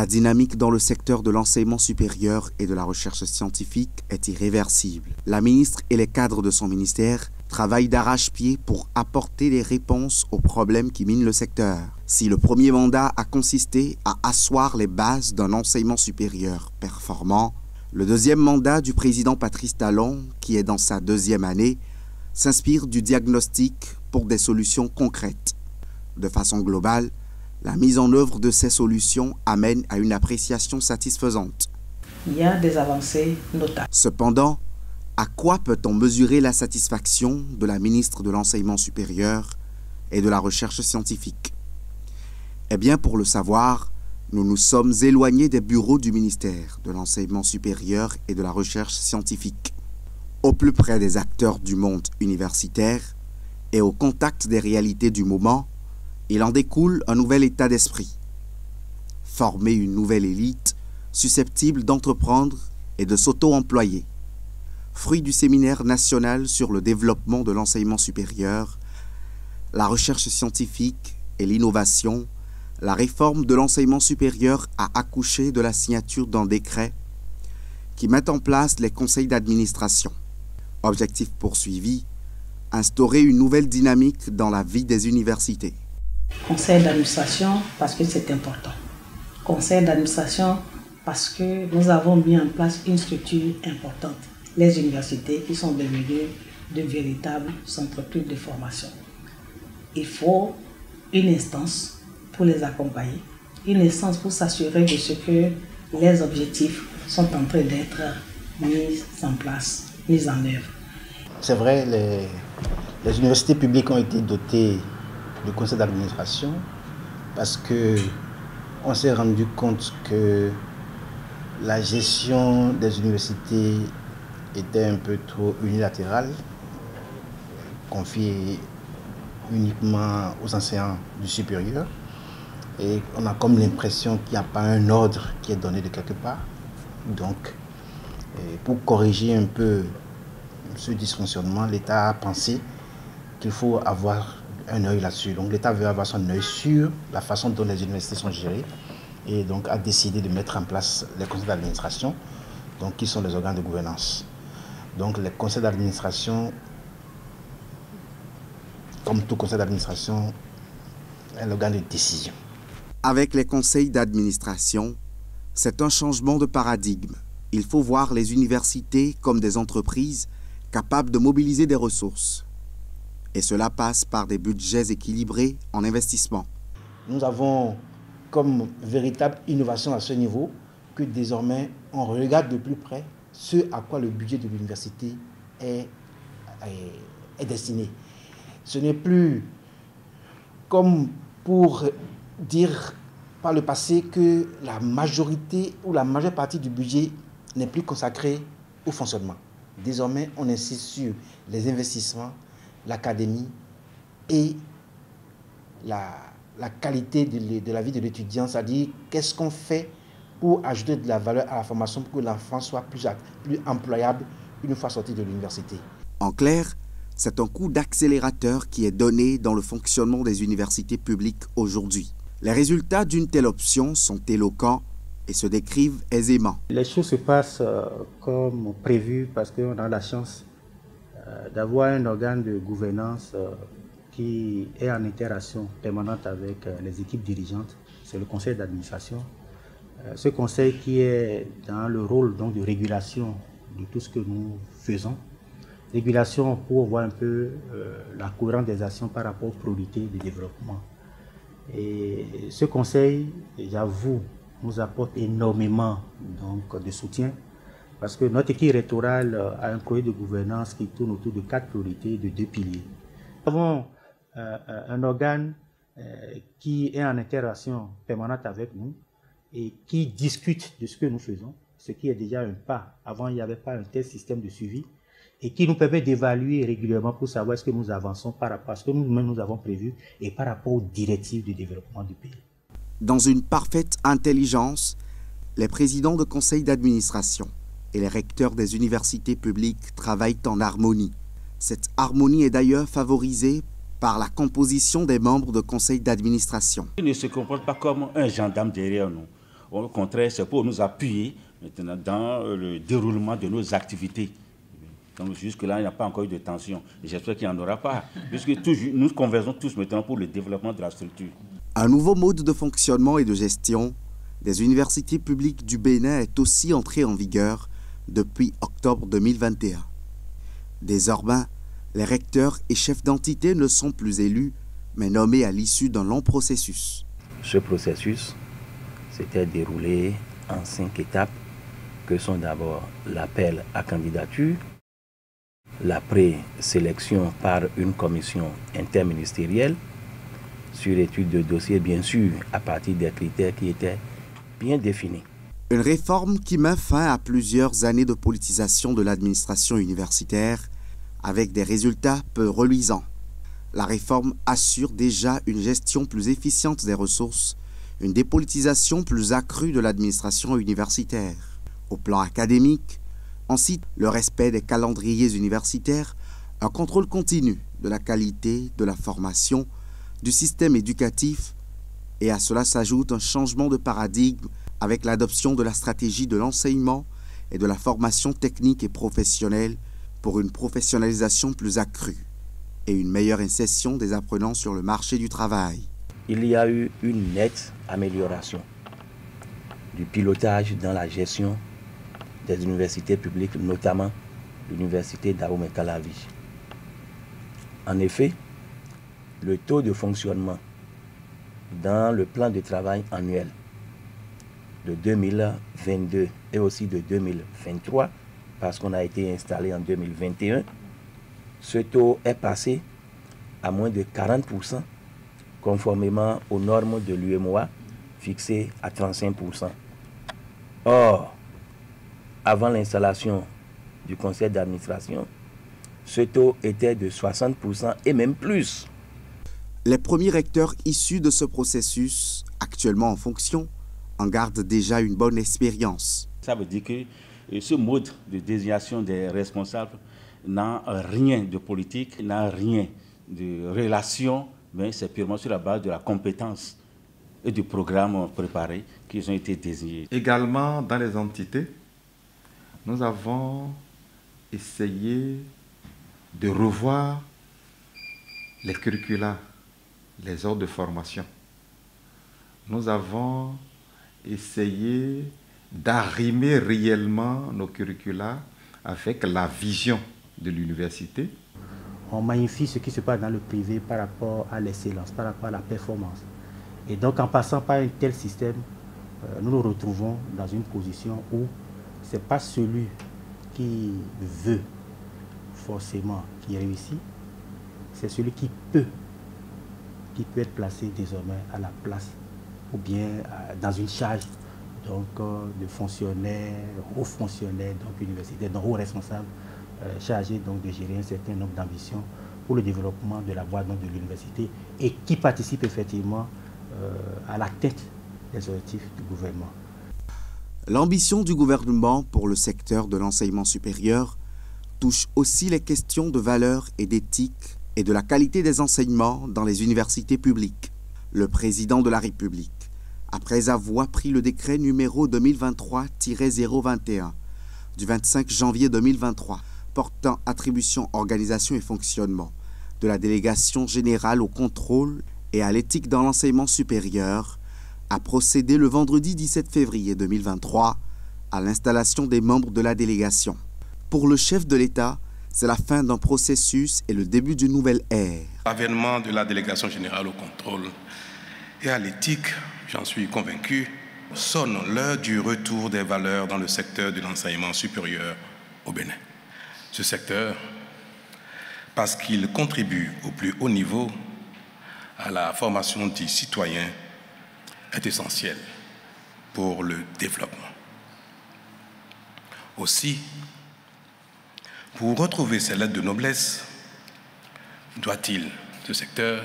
La dynamique dans le secteur de l'enseignement supérieur et de la recherche scientifique est irréversible. La ministre et les cadres de son ministère travaillent d'arrache-pied pour apporter des réponses aux problèmes qui minent le secteur. Si le premier mandat a consisté à asseoir les bases d'un enseignement supérieur performant, le deuxième mandat du président Patrice Talon, qui est dans sa deuxième année, s'inspire du diagnostic pour des solutions concrètes. De façon globale, la mise en œuvre de ces solutions amène à une appréciation satisfaisante. Il y a des avancées notables. Cependant, à quoi peut-on mesurer la satisfaction de la ministre de l'Enseignement supérieur et de la Recherche scientifique? Eh bien, pour le savoir, nous nous sommes éloignés des bureaux du ministère de l'Enseignement supérieur et de la Recherche scientifique. Au plus près des acteurs du monde universitaire et au contact des réalités du moment, il en découle un nouvel état d'esprit. Former une nouvelle élite susceptible d'entreprendre et de s'auto-employer. Fruit du séminaire national sur le développement de l'enseignement supérieur, la recherche scientifique et l'innovation, la réforme de l'enseignement supérieur a accouché de la signature d'un décret qui met en place les conseils d'administration. Objectif poursuivi, instaurer une nouvelle dynamique dans la vie des universités. Conseil d'administration parce que c'est important. Conseil d'administration parce que nous avons mis en place une structure importante. Les universités qui sont devenues de véritables entreprises de formation. Il faut une instance pour les accompagner, une instance pour s'assurer de ce que les objectifs sont en train d'être mis en place, mis en œuvre. C'est vrai, les, les universités publiques ont été dotées du conseil d'administration parce que on s'est rendu compte que la gestion des universités était un peu trop unilatérale, confiée uniquement aux enseignants du supérieur. Et on a comme l'impression qu'il n'y a pas un ordre qui est donné de quelque part. Donc, pour corriger un peu ce dysfonctionnement, l'État a pensé qu'il faut avoir un œil là-dessus. Donc l'État veut avoir son œil sur la façon dont les universités sont gérées et donc a décidé de mettre en place les conseils d'administration, donc qui sont les organes de gouvernance. Donc les conseils d'administration, comme tout conseil d'administration, est l'organe de décision. Avec les conseils d'administration, c'est un changement de paradigme. Il faut voir les universités comme des entreprises capables de mobiliser des ressources et cela passe par des budgets équilibrés en investissement. Nous avons comme véritable innovation à ce niveau que désormais on regarde de plus près ce à quoi le budget de l'université est, est, destiné. Ce n'est plus comme pour dire par le passé que la majorité ou la majeure partie du budget n'est plus consacrée au fonctionnement. Désormais, on insiste sur les investissements, l'académie et la, qualité de, la vie de l'étudiant, c'est-à-dire qu'est-ce qu'on fait pour ajouter de la valeur à la formation pour que l'enfant soit plus, plus employable une fois sorti de l'université. En clair, c'est un coup d'accélérateur qui est donné dans le fonctionnement des universités publiques aujourd'hui. Les résultats d'une telle option sont éloquents et se décrivent aisément. Les choses se passent euh, comme prévu parce qu'on a la chance d'avoir un organe de gouvernance euh, qui est en interaction permanente avec euh, les équipes dirigeantes, c'est le conseil d'administration. Ce conseil qui est dans le rôle donc, de régulation de tout ce que nous faisons. Régulation pour voir un peu la cohérence des actions par rapport aux priorités de développement. Et ce conseil, j'avoue, nous apporte énormément donc, de soutien parce que notre équipe électorale euh, a un projet de gouvernance qui tourne autour de quatre priorités, de deux piliers. Nous avons euh, euh, un organe qui est en interaction permanente avec nous et qui discute de ce que nous faisons, ce qui est déjà un pas. Avant, il n'y avait pas un tel système de suivi et qui nous permet d'évaluer régulièrement pour savoir est-ce que nous avançons par rapport à ce que nous-mêmes nous avons prévu et par rapport aux directives du développement du pays. Dans une parfaite intelligence, les présidents de conseils d'administration et les recteurs des universités publiques travaillent en harmonie. Cette harmonie est d'ailleurs favorisée par la composition des membres de conseils d'administration. Ils ne se comportent pas comme un gendarme derrière nous. Au contraire, c'est pour nous appuyer maintenant dans le déroulement de nos activités. Donc jusque-là, il n'y a pas encore eu de tension. J'espère qu'il n'y en aura pas, puisque nous conversons tous maintenant pour le développement de la structure. Un nouveau mode de fonctionnement et de gestion des universités publiques du Bénin est aussi entré en vigueur depuis octobre 2021. Désormais, les recteurs et chefs d'entité ne sont plus élus, mais nommés à l'issue d'un long processus. Ce processus s'était déroulé en cinq étapes, que sont d'abord l'appel à candidature, la présélection par une commission interministérielle, sur étude de dossier bien sûr, à partir des critères qui étaient bien définis. Une réforme qui met fin à plusieurs années de politisation de l'administration universitaire avec des résultats peu reluisants. La réforme assure déjà une gestion plus efficiente des ressources, une dépolitisation plus accrue de l'administration universitaire. Au plan académique, on cite le respect des calendriers universitaires, un contrôle continu de la qualité de la formation, du système éducatif, et à cela s'ajoute un changement de paradigme avec l'adoption de la stratégie de l'enseignement et de la formation technique et professionnelle pour une professionnalisation plus accrue et une meilleure insertion des apprenants sur le marché du travail. Il y a eu une nette amélioration du pilotage dans la gestion des universités publiques, notamment l'université d'Aomey-Calavi. En effet, le taux de fonctionnement dans le plan de travail annuel de 2022 et aussi de 2023, parce qu'on a été installé en 2021, ce taux est passé à moins de 40%, conformément aux normes de l'UMOA fixées à 35%. Or, avant l'installation du conseil d'administration, ce taux était de 60% et même plus. Les premiers recteurs issus de ce processus, actuellement en fonction, en gardent déjà une bonne expérience. Ça veut dire que euh, ce mode de désignation des responsables n'a rien de politique, n'a rien de relation, mais c'est purement sur la base de la compétence et du programme préparé qu'ils ont été désignés. Également, dans les entités, nous avons essayé de revoir les curricula, les ordres de formation. Nous avons essayé d'arrimer réellement nos curricula avec la vision de l'université. On magnifie ce qui se passe dans le privé par rapport à l'excellence, par rapport à la performance. Et donc en passant par un tel système, euh, nous nous retrouvons dans une position où ce n'est pas celui qui veut forcément qui réussit, c'est celui qui peut, qui peut être placé désormais à la place ou bien euh, dans une charge donc, euh, de fonctionnaires, hauts fonctionnaires, donc universitaires, donc hauts responsables euh, chargés donc, de gérer un certain nombre d'ambitions pour le développement de la voie de l'université et qui participent effectivement à la tête des objectifs du gouvernement. L'ambition du gouvernement pour le secteur de l'enseignement supérieur touche aussi les questions de valeur et d'éthique et de la qualité des enseignements dans les universités publiques. Le président de la République, après avoir pris le décret numéro 2023-021 du 25 janvier 2023 portant attribution, organisation et fonctionnement de la délégation générale au contrôle et à l'éthique dans l'enseignement supérieur, a procédé le vendredi 17 février 2023 à l'installation des membres de la délégation. Pour le chef de l'État, c'est la fin d'un processus et le début d'une nouvelle ère. L'avènement de la délégation générale au contrôle et à l'éthique, j'en suis convaincu, sonne l'heure du retour des valeurs dans le secteur de l'enseignement supérieur au Bénin. Ce secteur, parce qu'il contribue au plus haut niveau à la formation des citoyens est essentiel pour le développement. Aussi, pour retrouver ses lettres de noblesse, doit-il, ce secteur,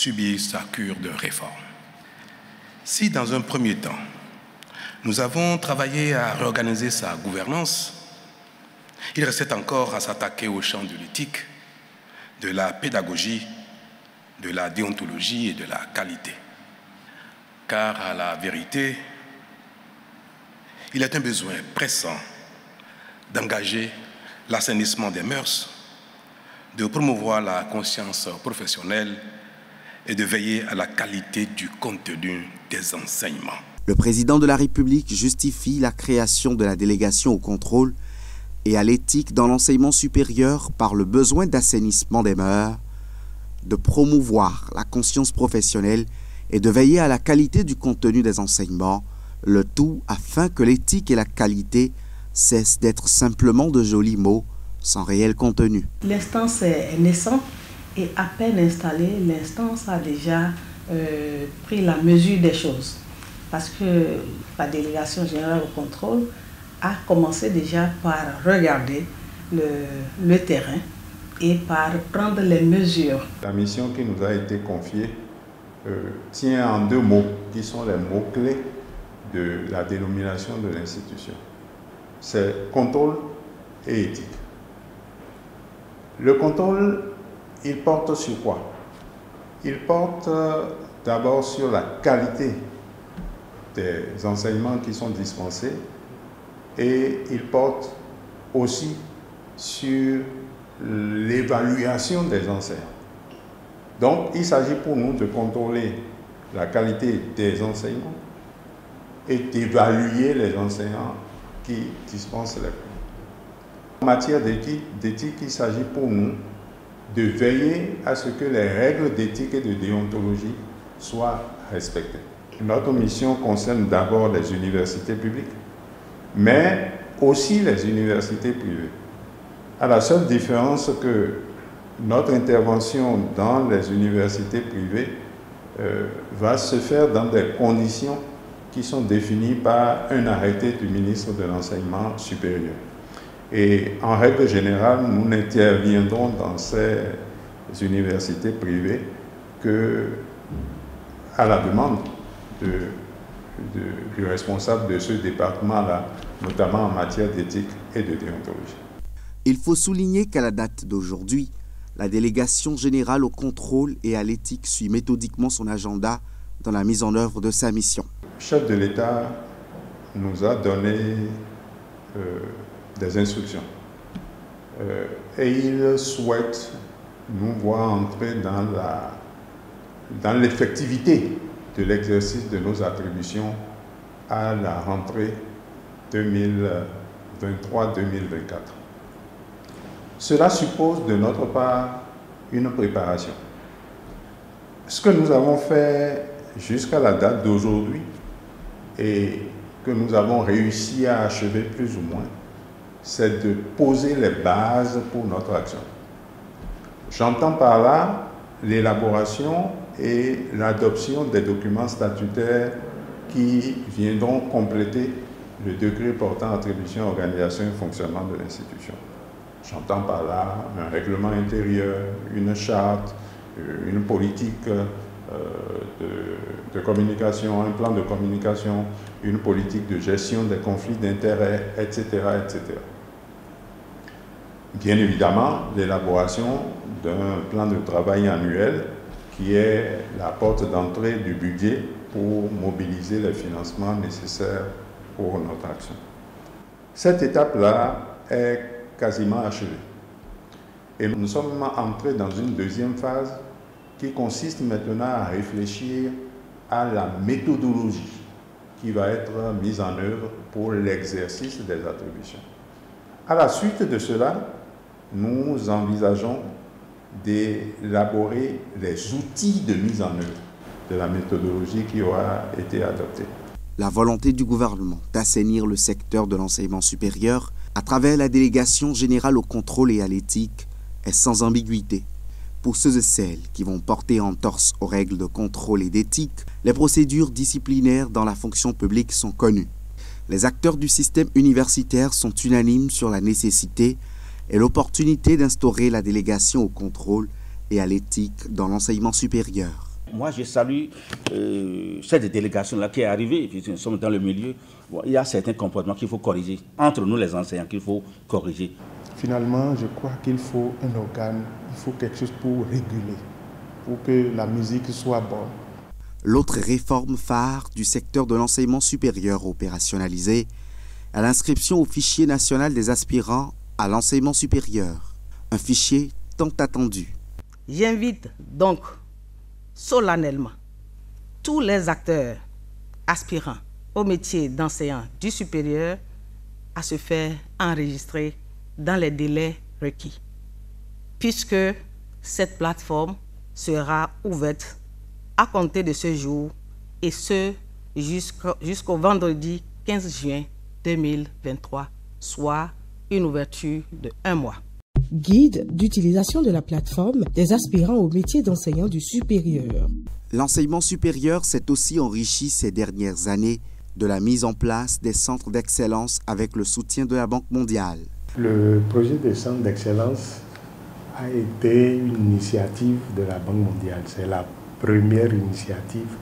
subir sa cure de réforme. Si dans un premier temps, nous avons travaillé à réorganiser sa gouvernance, il restait encore à s'attaquer au champ de l'éthique, de la pédagogie, de la déontologie et de la qualité car à la vérité, il est un besoin pressant d'engager l'assainissement des mœurs, de promouvoir la conscience professionnelle et de veiller à la qualité du contenu des enseignements. Le président de la République justifie la création de la délégation au contrôle et à l'éthique dans l'enseignement supérieur par le besoin d'assainissement des mœurs, de promouvoir la conscience professionnelle et de veiller à la qualité du contenu des enseignements, le tout afin que l'éthique et la qualité cessent d'être simplement de jolis mots sans réel contenu. L'instance est naissante et à peine installée, l'instance a déjà euh, pris la mesure des choses. Parce que la délégation générale au contrôle a commencé déjà par regarder le, terrain et par prendre les mesures. La mission qui nous a été confiée euh, tient en deux mots qui sont les mots-clés de la dénomination de l'institution. C'est contrôle et éthique. Le contrôle, il porte sur quoi? Il porte euh, d'abord sur la qualité des enseignements qui sont dispensés et il porte aussi sur l'évaluation des enseignants. Donc, il s'agit pour nous de contrôler la qualité des enseignements et d'évaluer les enseignants qui dispensent les cours. En matière d'éthique, il s'agit pour nous de veiller à ce que les règles d'éthique et de déontologie soient respectées. Notre mission concerne d'abord les universités publiques, mais aussi les universités privées. À la seule différence que notre intervention dans les universités privées euh, va se faire dans des conditions qui sont définies par un arrêté du ministre de l'Enseignement supérieur. Et en règle générale, nous n'interviendrons dans ces universités privées que à la demande du responsable de ce département-là, notamment en matière d'éthique et de déontologie. Il faut souligner qu'à la date d'aujourd'hui, la délégation générale au contrôle et à l'éthique suit méthodiquement son agenda dans la mise en œuvre de sa mission. Le chef de l'État nous a donné euh, des instructions euh, et il souhaite nous voir entrer dans la dans l'effectivité de l'exercice de nos attributions à la rentrée 2023-2024. Cela suppose de notre part une préparation. Ce que nous avons fait jusqu'à la date d'aujourd'hui et que nous avons réussi à achever plus ou moins, c'est de poser les bases pour notre action. J'entends par là l'élaboration et l'adoption des documents statutaires qui viendront compléter le décret portant attribution, organisation et fonctionnement de l'institution. J'entends par là un règlement intérieur, une charte, euh, une politique euh, de, de, communication, un plan de communication, une politique de gestion des conflits d'intérêts, etc., etc. Bien évidemment, l'élaboration d'un plan de travail annuel qui est la porte d'entrée du budget pour mobiliser les financements nécessaires pour notre action. Cette étape-là est quasiment achevé. Et nous sommes entrés dans une deuxième phase qui consiste maintenant à réfléchir à la méthodologie qui va être mise en œuvre pour l'exercice des attributions. À la suite de cela, nous envisageons d'élaborer les outils de mise en œuvre de la méthodologie qui aura été adoptée. La volonté du gouvernement d'assainir le secteur de l'enseignement supérieur à travers la délégation générale au contrôle et à l'éthique est sans ambiguïté. Pour ceux et celles qui vont porter en torse aux règles de contrôle et d'éthique, les procédures disciplinaires dans la fonction publique sont connues. Les acteurs du système universitaire sont unanimes sur la nécessité et l'opportunité d'instaurer la délégation au contrôle et à l'éthique dans l'enseignement supérieur. Moi, je salue euh, cette délégation-là qui est arrivée, puisque nous sommes dans le milieu. il y a certains comportements qu'il faut corriger, entre nous les enseignants, qu'il faut corriger. Finalement, je crois qu'il faut un organe, il faut quelque chose pour réguler, pour que la musique soit bonne. L'autre réforme phare du secteur de l'enseignement supérieur opérationnalisé à l'inscription au fichier national des aspirants à l'enseignement supérieur, un fichier tant attendu. J'invite donc solennellement tous les acteurs aspirants au métier d'enseignant du supérieur à se faire enregistrer dans les délais requis, puisque cette plateforme sera ouverte à compter de ce jour et ce jusqu'au vendredi 15 juin 2023, soit une ouverture de un mois. Guide d'utilisation de la plateforme des aspirants au métier d'enseignant du supérieur. L'enseignement supérieur s'est aussi enrichi ces dernières années de la mise en place des centres d'excellence avec le soutien de la Banque mondiale. Le projet des centres d'excellence a été une initiative de la Banque mondiale. C'est la première initiative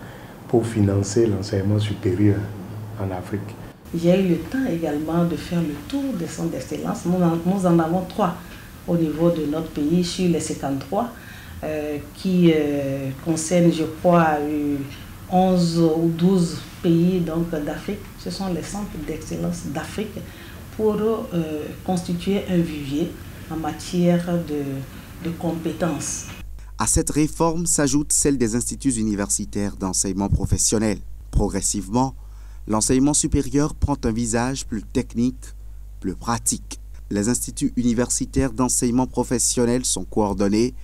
pour financer l'enseignement supérieur en Afrique. J'ai eu le temps également de faire le tour des centres d'excellence. Nous, en avons trois au niveau de notre pays sur les 53 euh, qui euh, concernent, je crois, 11 ou 12 pays d'Afrique. Ce sont les centres d'excellence d'Afrique pour euh, constituer un vivier en matière de compétences. À cette réforme s'ajoute celle des instituts universitaires d'enseignement professionnel. Progressivement, l'enseignement supérieur prend un visage plus technique, plus pratique. Les instituts universitaires d'enseignement professionnel sont coordonnés,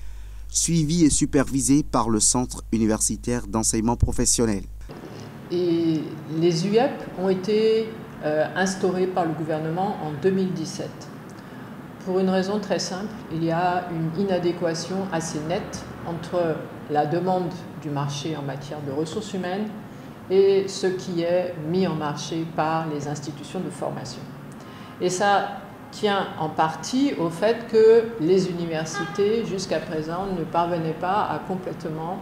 suivis et supervisés par le Centre universitaire d'enseignement professionnel. Et les UEP ont été euh, instaurés par le gouvernement en 2017. Pour une raison très simple, il y a une inadéquation assez nette entre la demande du marché en matière de ressources humaines et ce qui est mis en marché par les institutions de formation. Et ça tient en partie au fait que les universités, jusqu'à présent, ne parvenaient pas à complètement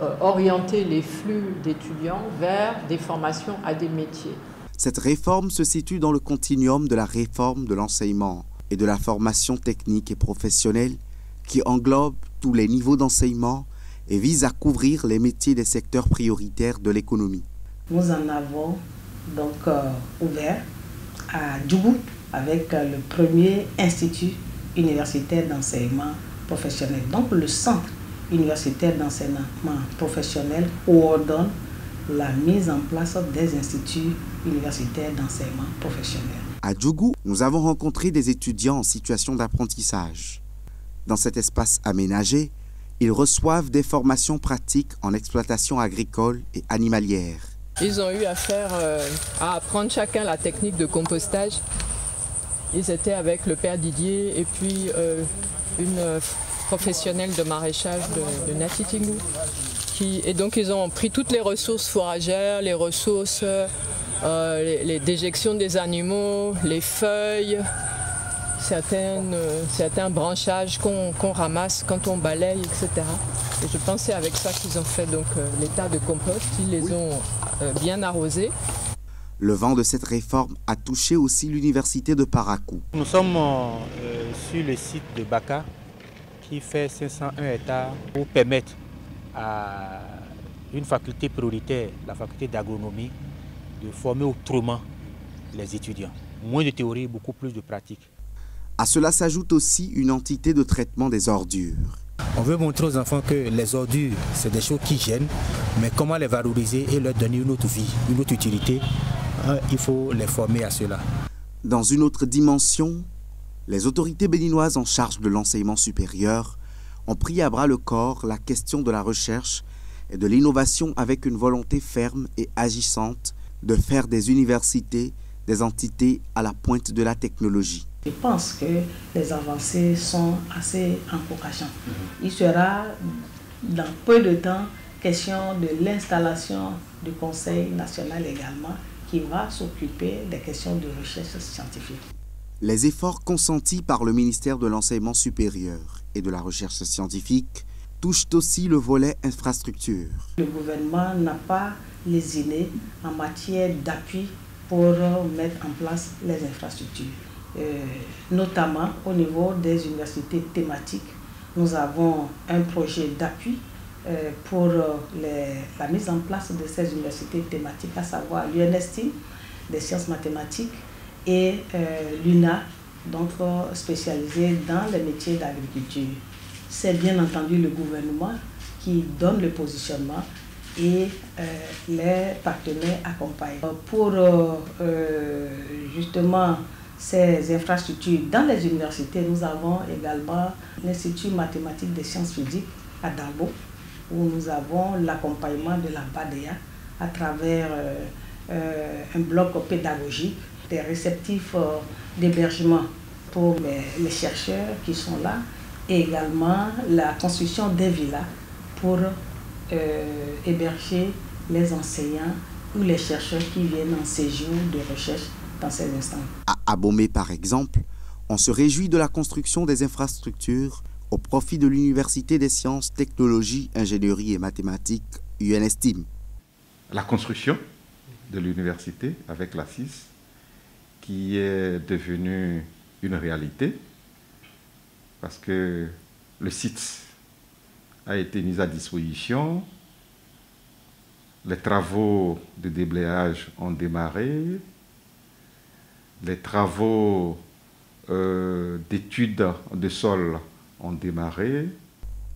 euh, orienter les flux d'étudiants vers des formations à des métiers. Cette réforme se situe dans le continuum de la réforme de l'enseignement et de la formation technique et professionnelle qui englobe tous les niveaux d'enseignement et vise à couvrir les métiers des secteurs prioritaires de l'économie. Nous en avons donc euh, ouvert à Djougou avec euh, le premier institut universitaire d'enseignement professionnel. Donc le centre universitaire d'enseignement professionnel coordonne la mise en place des instituts universitaires d'enseignement professionnel. À Djougou, nous avons rencontré des étudiants en situation d'apprentissage. Dans cet espace aménagé, ils reçoivent des formations pratiques en exploitation agricole et animalière. Ils ont eu affaire euh, à apprendre chacun la technique de compostage. Ils étaient avec le père Didier et puis euh, une professionnelle de maraîchage de, de et donc ils ont pris toutes les ressources fourragères, les ressources, euh, les, déjections des animaux, les feuilles, certaines, certains branchages qu'on ramasse quand on balaye, etc. Et je pensais avec ça qu'ils ont fait donc euh, l'état de compost, ils les ont euh, bien arrosés. Le vent de cette réforme a touché aussi l'université de Parakou. Nous sommes sur le site de Baka qui fait 501 hectares pour permettre à une faculté prioritaire, la faculté d'agronomie, de former autrement les étudiants. Moins de théorie, beaucoup plus de pratique. À cela s'ajoute aussi une entité de traitement des ordures. On veut montrer aux enfants que les ordures, c'est des choses qui gênent, mais comment les valoriser et leur donner une autre vie, une autre utilité, hein, il faut les former à cela. Dans une autre dimension, les autorités béninoises en charge de l'enseignement supérieur ont pris à bras le corps la question de la recherche et de l'innovation avec une volonté ferme et agissante de faire des universités des entités à la pointe de la technologie. Je pense que les avancées sont assez encourageantes. Il sera dans peu de temps question de l'installation du Conseil national également qui va s'occuper des questions de recherche scientifique. Les efforts consentis par le ministère de l'Enseignement supérieur et de la recherche scientifique touchent aussi le volet infrastructure. Le gouvernement n'a pas les idées en matière d'appui pour mettre en place les infrastructures, notamment au niveau des universités thématiques. Nous avons un projet d'appui euh, pour la mise en place de ces universités thématiques, à savoir l'UNST des sciences mathématiques et l'UNA, donc spécialisée dans les métiers d'agriculture. C'est bien entendu le gouvernement qui donne le positionnement et les partenaires accompagnent. Pour justement ces infrastructures dans les universités, nous avons également l'Institut mathématique des sciences physiques à Dambo, où nous avons l'accompagnement de la BADEA à travers euh, euh, un bloc pédagogique, des réceptifs euh, d'hébergement pour les, chercheurs qui sont là, et également la construction des villas pour héberger les enseignants ou les chercheurs qui viennent en séjour de recherche à Abomey, par exemple, on se réjouit de la construction des infrastructures au profit de l'Université des sciences, technologies, ingénierie et mathématiques, UNSTIM. La construction de l'université avec la CIS, qui est devenue une réalité, parce que le site a été mis à disposition, les travaux de déblayage ont démarré, les travaux euh, d'études de sol ont démarré.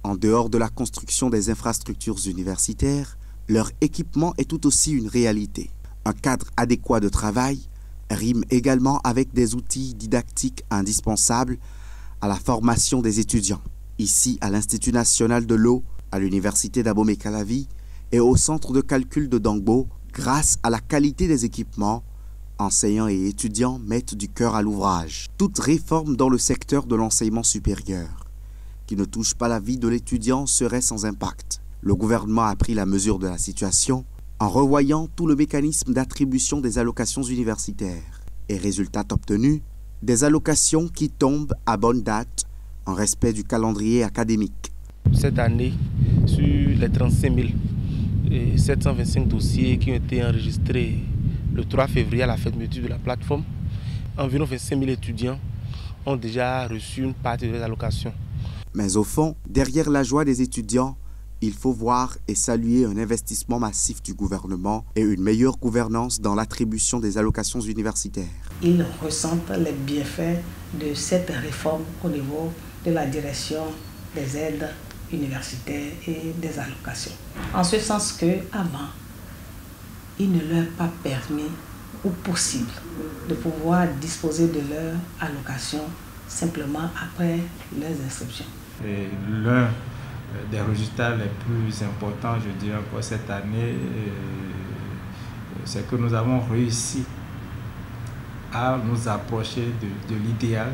En dehors de la construction des infrastructures universitaires, leur équipement est tout aussi une réalité. Un cadre adéquat de travail rime également avec des outils didactiques indispensables à la formation des étudiants. Ici, à l'Institut national de l'eau, à l'Université d'Abomey-Calavi et au Centre de calcul de Dangbo, grâce à la qualité des équipements, enseignants et étudiants mettent du cœur à l'ouvrage. Toute réforme dans le secteur de l'enseignement supérieur qui ne touche pas la vie de l'étudiant serait sans impact. Le gouvernement a pris la mesure de la situation en revoyant tout le mécanisme d'attribution des allocations universitaires. Et résultat obtenu, des allocations qui tombent à bonne date en respect du calendrier académique. Cette année, sur les 35 725 dossiers qui ont été enregistrés le 3 février à la fermeture de la plateforme, environ 25 000 étudiants ont déjà reçu une partie des allocations. Mais au fond, derrière la joie des étudiants, il faut voir et saluer un investissement massif du gouvernement et une meilleure gouvernance dans l'attribution des allocations universitaires. Ils ressentent les bienfaits de cette réforme au niveau de la direction des aides universitaires et des allocations. En ce sens que avant, il ne leur pas permis ou possible de pouvoir disposer de leur allocation simplement après leurs inscriptions. L'un des résultats les plus importants, je dirais encore cette année, euh, c'est que nous avons réussi à nous approcher de, l'idéal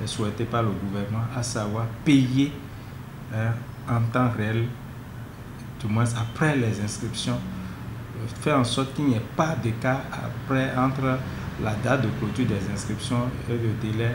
euh, souhaité par le gouvernement, à savoir payer hein, en temps réel, du moins après les inscriptions, faire en sorte qu'il n'y ait pas d'écart après entre la date de clôture des inscriptions et le délai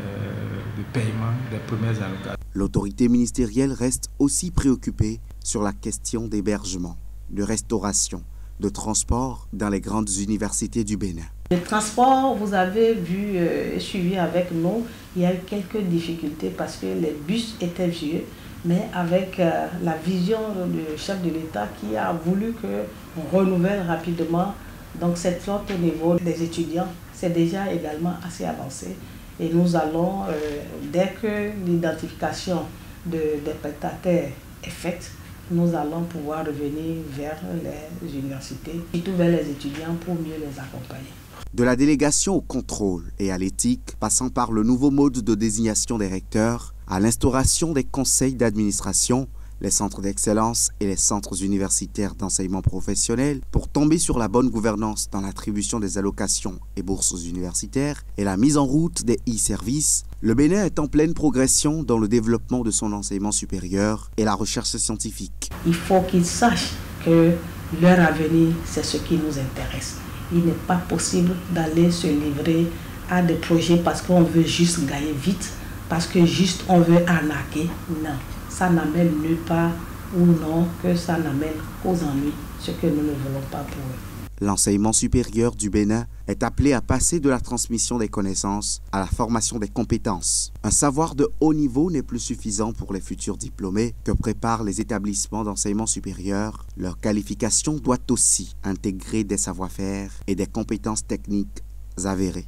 euh, de paiement des premières allocations. L'autorité ministérielle reste aussi préoccupée sur la question d'hébergement, de restauration, de transport dans les grandes universités du Bénin. Le transport, vous avez vu euh, suivi avec nous, il y a eu quelques difficultés parce que les bus étaient vieux mais avec euh, la vision du chef de l'État qui a voulu qu'on renouvelle rapidement. Donc cette flotte au niveau des étudiants, c'est déjà également assez avancé. Et nous allons, euh, dès que l'identification de, des prestataires est faite, nous allons pouvoir revenir vers les universités, surtout vers les étudiants pour mieux les accompagner. De la délégation au contrôle et à l'éthique, passant par le nouveau mode de désignation des recteurs, à l'instauration des conseils d'administration, les centres d'excellence et les centres universitaires d'enseignement professionnel pour tomber sur la bonne gouvernance dans l'attribution des allocations et bourses universitaires et la mise en route des e-services, le Bénin est en pleine progression dans le développement de son enseignement supérieur et la recherche scientifique. Il faut qu'ils sachent que leur avenir, c'est ce qui nous intéresse. Il n'est pas possible d'aller se livrer à des projets parce qu'on veut juste gagner vite parce que juste on veut arnaquer. Non, ça n'amène nulle part ou non que ça n'amène qu'aux ennuis, ce que nous ne voulons pas pour eux. L'enseignement supérieur du Bénin est appelé à passer de la transmission des connaissances à la formation des compétences. Un savoir de haut niveau n'est plus suffisant pour les futurs diplômés que préparent les établissements d'enseignement supérieur. Leur qualification doit aussi intégrer des savoir-faire et des compétences techniques avérées.